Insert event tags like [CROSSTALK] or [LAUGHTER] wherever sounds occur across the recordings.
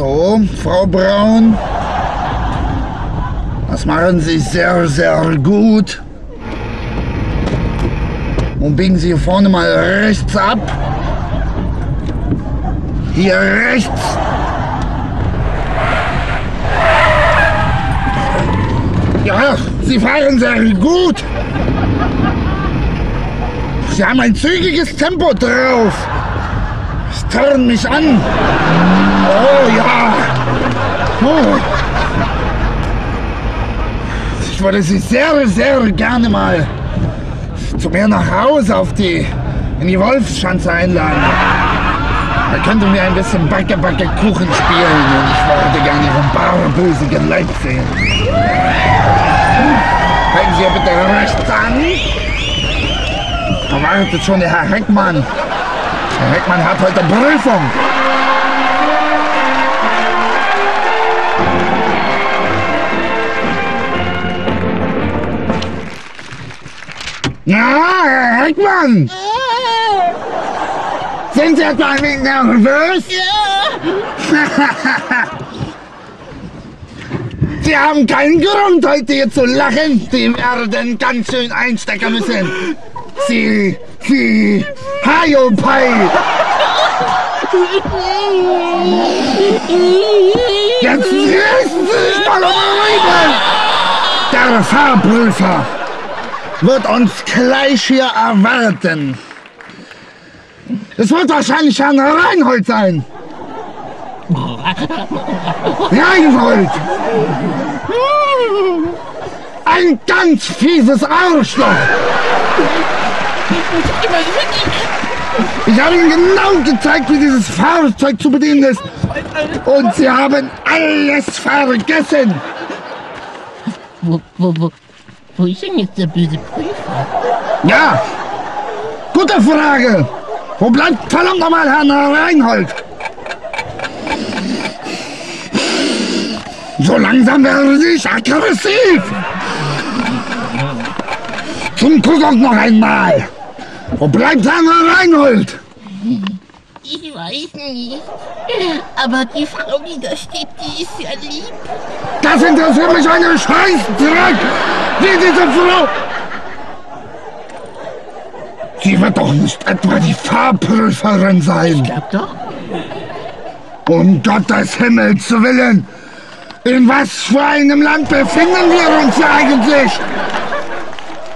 So, Frau Braun. Das machen Sie sehr, sehr gut. Und biegen Sie hier vorne mal rechts ab. Hier rechts. Ja, Sie fahren sehr gut. Sie haben ein zügiges Tempo drauf. Turnen mich an. Oh ja. Oh. Ich würde Sie sehr, sehr gerne mal zu mir nach Hause auf die, in die Wolfsschanze einladen. Da könnten wir ein bisschen Backe, Backe Kuchen spielen und ich würde gerne Ihren barbösigen Leib sehen. Halten Sie bitte rechts an. Da wartet schon der Herr Heckmann. Herr Heckmann hat heute Prüfung. Na, Herr Heckmann! Sind Sie etwa ein wenig nervös? [LAUGHS] Sie haben keinen Grund, heute hier zu lachen. Sie werden ganz schön einstecken müssen. Sie, Sie, Haiopai. Jetzt rissen Sie sich mal um Rüben. Der Fahrprüfer wird uns gleich hier erwarten. Es wird wahrscheinlich Herrn Reinhold sein. Reinhold! Ein ganz fieses Arschloch! Ich habe Ihnen genau gezeigt, wie dieses Fahrzeug zu bedienen ist. Und Sie haben alles vergessen. Wo, wo, wo, wo ist denn jetzt der böse Prüfer? Ja, gute Frage. Wo bleibt verdammt nochmal Herr Reinhold? So langsam werde ich aggressiv. Zum Kuckuck noch einmal. Wo bleibt Herr Reinhold? Ich weiß nicht. Aber die Frau, die da steht, die ist ja lieb. Das interessiert mich eine Scheißdreck. Wie diese Frau. Sie wird doch nicht etwa die Fahrprüferin sein. Glaub doch. Um Gottes Himmels Willen! In was für einem Land befinden wir uns eigentlich?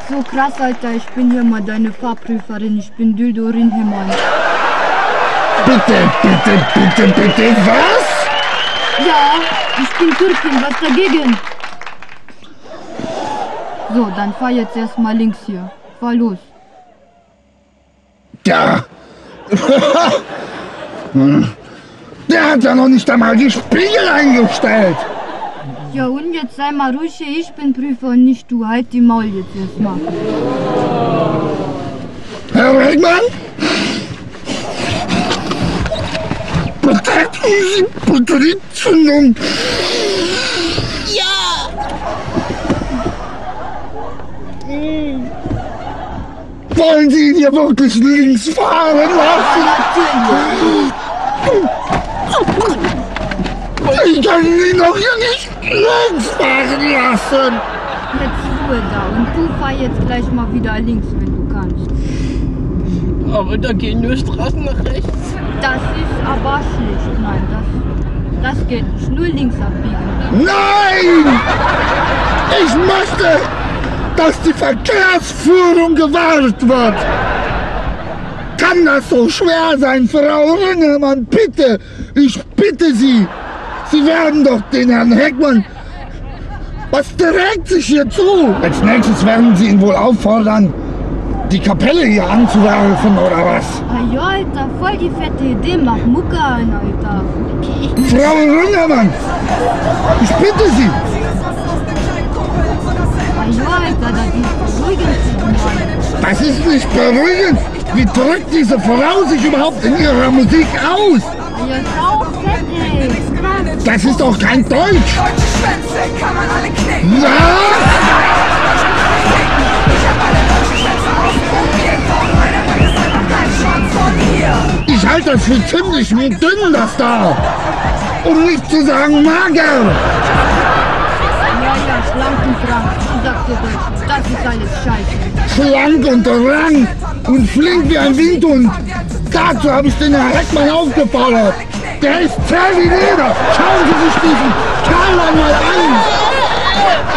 So krass, Alter, ich bin hier mal deine Fahrprüferin. Ich bin Dildorin Hemmern. Bitte, bitte, bitte, bitte, was? Ja, ich bin Türkin, was dagegen? So, dann fahr jetzt erstmal links hier. Fahr los. Ja. [LAUGHS] Der hat ja noch nicht einmal die Spiegel eingestellt. Ja und jetzt sei mal ruhig ich bin Prüfer und nicht du. Halt die Maul jetzt erstmal. Herr Wegmann? Betätigen Sie bitte die Zündung. Ja! Wollen Sie ihn hier wirklich links fahren lassen? Ich kann ihn doch hier nicht links fahren lassen. Jetzt Ruhe da und du fahr jetzt gleich mal wieder links, wenn du kannst. Aber da gehen nur Straßen nach rechts. Das ist aber schlecht. Nein, das, das geht nicht. Nur links abbiegen. Nein! Ich möchte, dass die Verkehrsführung gewahrt wird. Kann das so schwer sein, Frau Ringelmann? Bitte, ich bitte Sie. Sie werden doch den Herrn Heckmann... Was trägt sich hier zu? Als nächstes werden Sie ihn wohl auffordern, die Kapelle hier anzuwerfen, oder was? Ah ja, Alter, voll die fette Idee. Mach Mucke an, Alter. Frau Ringelmann, ich bitte Sie. Ah ja, Alter, das ist beruhigend. Das ist nicht beruhigend. Wie drückt diese Frau sich überhaupt in ihrer Musik aus? Das ist doch kein Deutsch. Ja? Ich halte das für ziemlich dünn, das da. um nicht zu sagen mager. Schlank und rank und flink wie ein Windhund. Dazu habe ich den Herr Heckmann aufgefordert. Der ist zäh wie Leder. Schauen Sie sich diesen Kerl einmal an.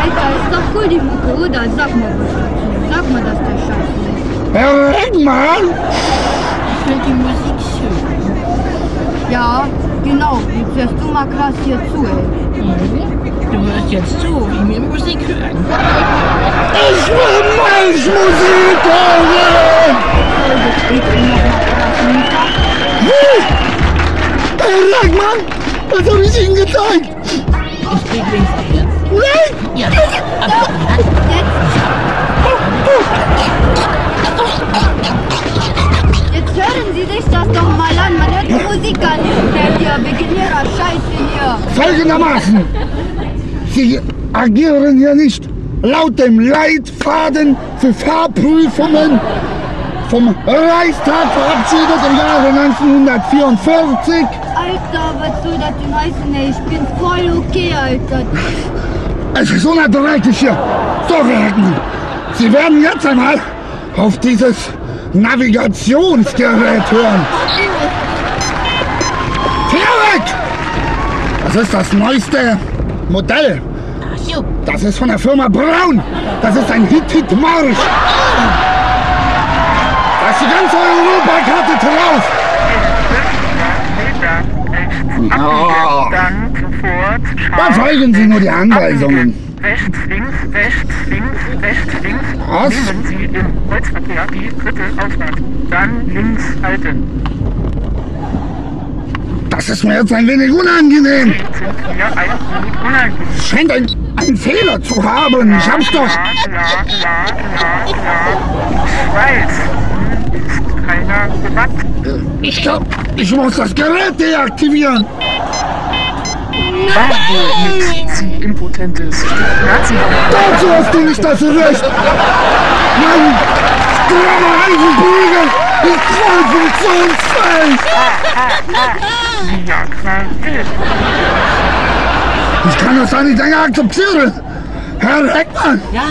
Alter, ist doch cool die Mucke, oder? Sag mal was dazu. Sag mal, dass der scheiße ist. Herr Heckmann, Ich finde die Musik schön. Ja, genau. Jetzt hörst du mal krass hier zu, ey. Mhm. Du hörst jetzt zu, wie wir Musik hören. ich will Marschmusik hören. Herr Heckmann, was habe ich Ihnen gezeigt? Ich krieg links ab jetzt. Nein, Ja, ab Jetzt hören Sie sich das doch mal an. Man hört die Musik gar nicht mehr hier. Wegen Ihrer Scheiße hier. folgendermaßen. Sie agieren hier nicht laut dem Leitfaden für Fahrprüfungen vom Reichstag verabschiedet im Jahre 1944. Alter, was soll das denn heißen, ey? Ich bin voll okay, Alter. Es ist unerträglich hier. So, Herr Heckmann, Sie werden jetzt einmal auf dieses Navigationsgerät hören. Weg! Das ist das neueste Modell. Das ist von der Firma Braun. Das ist ein Hit-Hit-Marsch. Da ist die ganze Europakarte drauf. Ja. Dann. Da folgen Sie nur die Anweisungen. Rechts, links, rechts, links, rechts, links. Was? Nehmen Sie im Kreuzverkehr die dritte Ausfahrt. Dann links halten. Das ist mir jetzt ein wenig unangenehm. Ein. Scheint ein, einen Fehler zu haben. Ich hab's doch. Ich weiß. Ich glaub, ich muss das Gerät deaktivieren. Impotentes Nazi. Dazu hast du nicht das Recht. Eisenbügel ist voll funktionsfähig. Ja, klar. Ich kann das doch nicht länger akzeptieren. Herr Heckmann, Ja,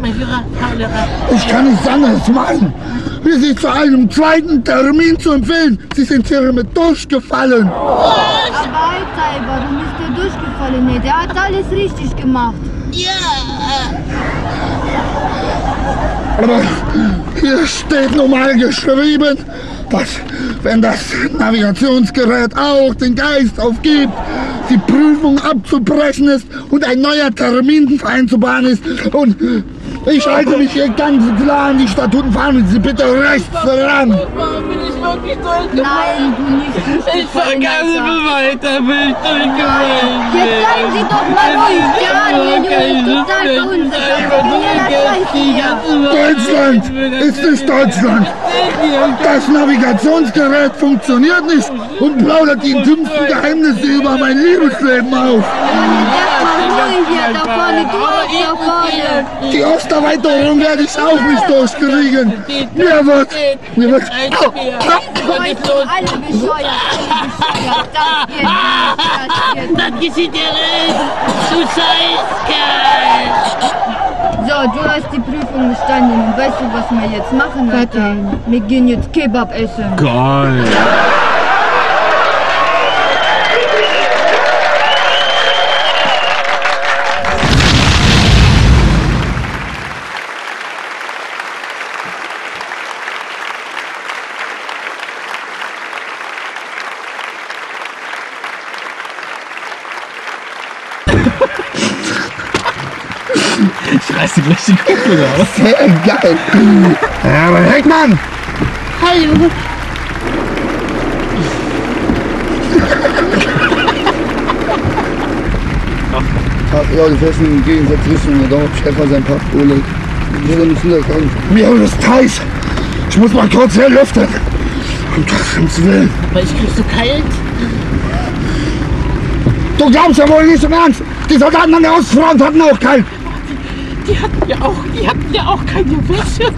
mein Führer, Fahrlehrer. ich kann nichts anderes machen, wie Sie zu einem zweiten Termin zu empfehlen. Sie sind hier mit durchgefallen. Aber Alter, warum ist der durchgefallen? Nee, der hat alles richtig gemacht. Ja. Aber hier steht nun mal geschrieben, dass wenn das Navigationsgerät auch den Geist aufgibt, die Prüfung abzubrechen ist und ein neuer Termin vereinzubahren ist. Und ich halte mich hier ganz klar an die Statuten. Fahren Sie bitte rechts ran. Bin ich wirklich? Nein, du nicht Ich mehr weiter, bin ich durchgefallen. Jetzt seien Sie doch mal ruhig. Deutschland ist nicht Deutschland. Das Navigationsgerät funktioniert nicht und plaudert die intimsten Geheimnisse über mein Liebesleben auf. Hier, da vorne, da. Die Osterweiterung werde ich auch nicht durchkriegen. Mir wird, mir wird, au, au. Alle bescheuert, alle bescheuert. Das geschieht dir nicht. Du Scheißkerl. So, du hast die Prüfung bestanden und weißt du, was wir jetzt machen, Alter? Wir gehen jetzt Kebab essen. Geil. Ich reiß dir gleich die Kuppel raus. Sehr geil. Herr Heckmann, Hallo. Ja, die festen im Gegensatz Richtung der Dorfschäfer sein Papp Oleg. Wir müssen das an. Mir ist heiß. Ich muss mal kurz herlüften. Um Gottes Willen. Aber ich krieg so kalt. Du glaubst ja wohl nicht im Ernst. Die Soldaten an der Ostfront hatten auch kalt. Die hatten ja auch, die hatten ja auch keine Wäsche.